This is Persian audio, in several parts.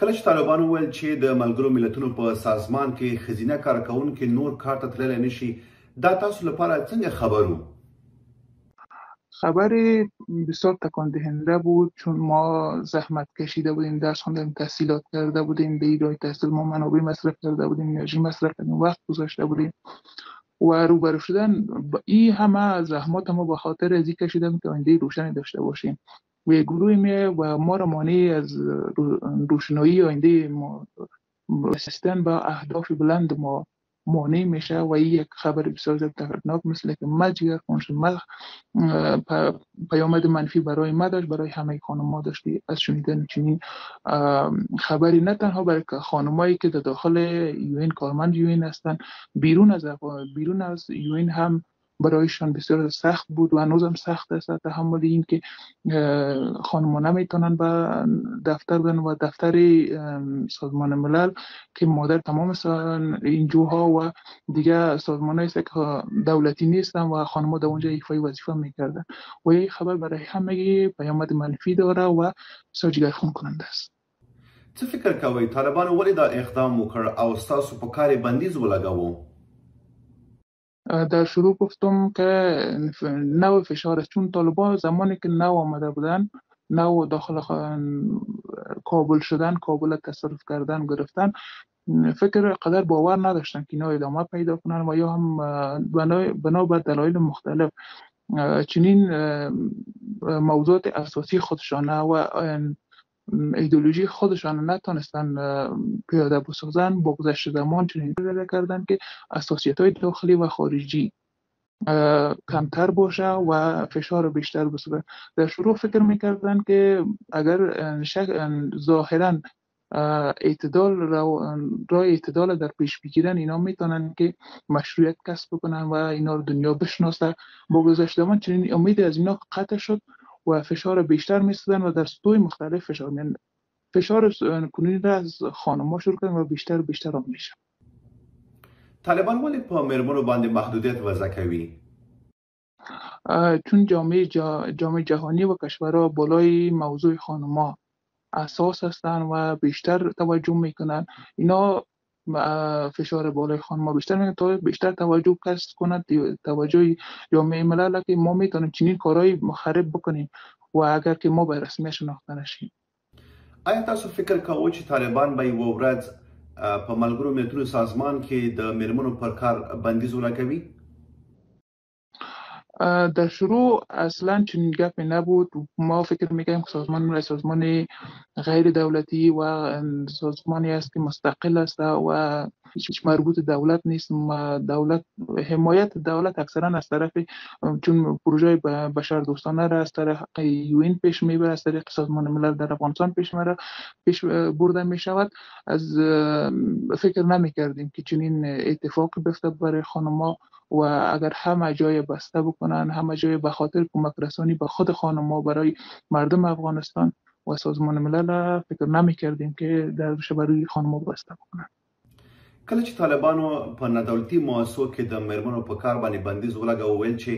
کله چې طالبان وویل چې د ملګرو ملتونو په سازمان کې خزینه کارکونکو نور کار ته تللی نشي دا تاسو لپاره څنګه خبرو خبر بسیار تکان دهنده بود چون ما زحمت کشیده بودیم درس خواندیم تحصیلات کرده بودیم به ایرای تحصیل ما منابع مصرف کرده بودیم انرژی مصرف کردیم وقت گذاشته بودیم و روبرو شدن این همه زحمات ما به خاطر ازی کشیدم که آینده روشنی داشته باشیم. و گروه می و ما را مانع از روشنایی آینده ما رسیدن به اهداف بلند ما مانع میشه و این یک خبر بسیار زیاد دردناک مثل که ما جگر ما پیامد منفی برای ما داشت برای همه خانم ما داشتی از شنیدن چنین خبری نه تنها برای خانمایی که در داخل یوین کارمند یوین هستن بیرون از بیرون از یوین هم برایشان بسیار سخت بود و هنوزم سخت است تحمل این که خانمها نمی‌تونن به دفتر برن و دفتر سازمان ملل که مادر تمام این جوها و دیگه سازمان است که دولتی نیستن و خانمها در اونجا ایفای وظیفه می‌کردن. و این خبر برای همه پیامد منفی داره و ساجگر خون کننده است. څه فکر کوئ طالبان ولې دا اقدام وکړ او ستاسو په کار بندیز ولګاوه در شروع گفتم که نوع فشار چون طالبان زمانی که نو آمده بودن نو داخل کابل شدن کابل تصرف کردن گرفتن فکر قدر باور نداشتن که اینا ادامه پیدا کنن و یا هم بنا بر دلایل مختلف چنین موضوعات اساسی خودشانه و ایدولوژی خودشان نتونستن پیاده بسازن با گذشت زمان چنین کردن که اساسیت های داخلی و خارجی کمتر باشه و فشار بیشتر بسازه در شروع فکر می‌کردن که اگر ظاهرا اعتدال را اعتدال در پیش بگیرن اینا می‌تونن که مشروعیت کسب بکنن و اینا رو دنیا بشناسه. با گذشت زمان چنین امید از اینا قطع شد. و فشار بیشتر میستدن و در سطوح مختلف فشار یعنی فشار کنونی را از خانم شروع کردن و بیشتر و بیشتر هم میشه طالبان ولی په مرمونو باندې محدودیت وضع کوي چون جامعه, جامعه جهانی و کشورها بالای موضوع خانما اساس هستند و بیشتر توجه می‌کنن اینا فشار بالای خانم بیشتر میگن تا بیشتر توجه کسب کنند توجه جامعه ملل که ما میتونیم چنین کارهای مخرب بکنیم و اگر که ما به رسمی شناخته نشیم. آیا تاسو فکر کوئ چې طالبان به یو ورځ په ملګرو ملتونو سازمان کې د میرمنو پر کار بندیز ولګوي در شروع اصلا چنین گپی نبود. ما فکر می‌کنیم که سازمان ملل سازمان غیر دولتی و سازمانی است که مستقل است و هیچ مربوط دولت نیست. دولت حمایت دولت اکثرا از طرف چون پروژه بشر دوستانه را از طرف یوین پیش می‌بره از طریق سازمان ملل در افغانستان پیش میره پیش برده می شود از فکر نمی کردیم که چنین اتفاقی بفته برای خانما و اگر همه جای بسته بکنن همه جای به خاطر کمک رسانی به خود خانم برای مردم افغانستان و سازمان ملل فکر نمی کردیم که در برای خانم بسته بکنن. کله چې طالبانو په ندولتي موسسو کې د مرمنو په کار باندې بندیز ولګاو ویل چې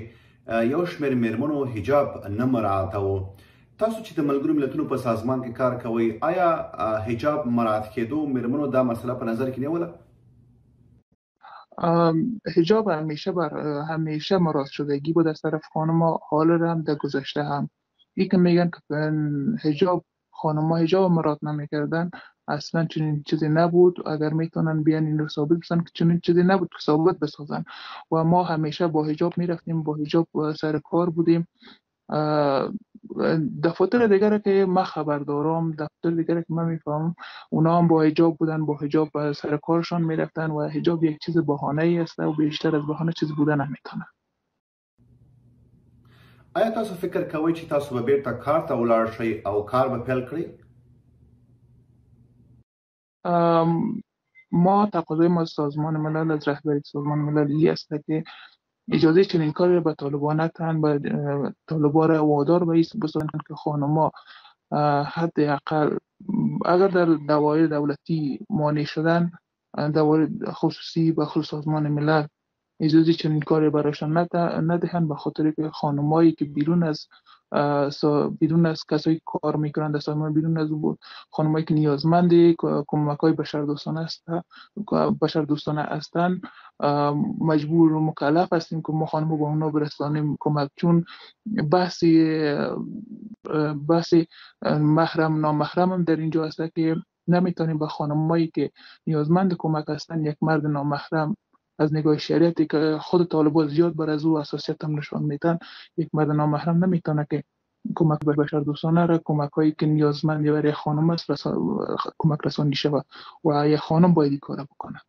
یو شمېر مرمنو حجاب نه مراعاتو تاسو چې د ملګرو ملتونو په سازمان کې کار کوي آیا حجاب مراعات کېدو مرمنو دا مسله په نظر کې نیوله حجاب همیشه بر همیشه مراد شدگی بود از طرف خانم حال هم در گذشته هم. ای که میگن که حجاب خانم ها حجاب مراد نمی‌کردن اصلا چنین چیزی نبود. اگر می‌تونن بیان این رو ثابت بسن که چنین چیزی نبود که ثابت بسازن. و ما همیشه با حجاب می‌رفتیم با حجاب سر کار بودیم. دفاتر دیگر که ما خبر دارم دفتر دیگر که من می‌فهمم. اونا هم با حجاب بودن با حجاب سر کارشان می‌رفتن و حجاب یک چیز بهانه ای است و بیشتر از بهانه چیز بودن نمی‌تونه آیا تاسو فکر کوئ چې تاسو به بیرته کار ته ولاړ شئ او کار به پیل کړئ؟ ما تقاضای ما سازمان ملل از رهبری سازمان ملل ای است که اجازه چنین کاری به طالبان نتن و طالبان را وادار به ایست بسازن که خانما حداقل اگر در دوایر دولتی مانع شدن دوایر خصوصی به خصوص سازمان ملل اجازه چنین کاری برایشان ندهند به خاطر که خانمایی که بیرون از بدون از کسایی کار می‌کنند در سازمان بدون از خانمایی که نیازمند کمک های بشر دوستانه است بشر دوستانه هستند مجبور و مکلف هستیم که ما خانم با اونا برسانیم. کمک چون بحثی بحثی محرم نامحرم هم در اینجا هست که نمی‌تونیم به خانمایی که نیازمند کمک هستن یک مرد نامحرم از نگاه شریعتی که خود طالبا زیاد بر از او اساسیت هم نشان میتن یک مرد نامحرم نمی‌تونه که کمک به بشر دوستانه را کمک هایی که نیازمندی برای خانم است کمک رسانی شود و یک خانم باید کار بکنه.